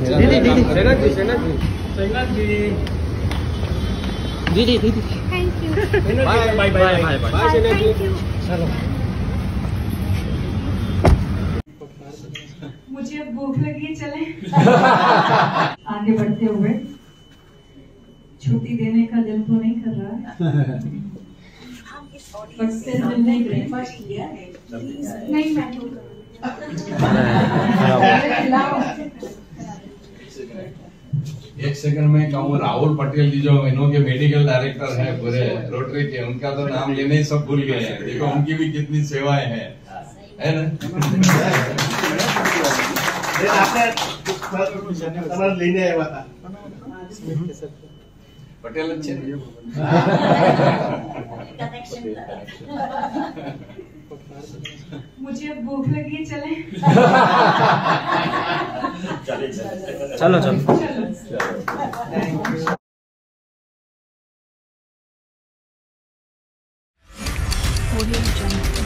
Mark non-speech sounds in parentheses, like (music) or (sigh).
दीदी दीदी सेना जी सेना जी सेना जी दीदी। दीदी thank you bye bye bye bye bye Sena ji चलो। मुझे अब भूख लगी है चलें। (laughs) आगे बढ़ते हुए। छुट्टी देने का दिल तो नहीं कर रहा बट फिर मिलने ब्रेकफास्ट किया है नहीं मैं (laughs) एक सेकंड में कहूँ राहुल पटेल जी जो इनके मेडिकल डायरेक्टर है पूरे रोटरी के उनका तो नाम लेने ही सब भूल गए हैं। देखो उनकी भी कितनी सेवाएँ हैं। हाँ। है। ना? लेने पटेल अच्छे मुझे भूख लगी चले। चले चले। 잘라줘. 오디오 좀.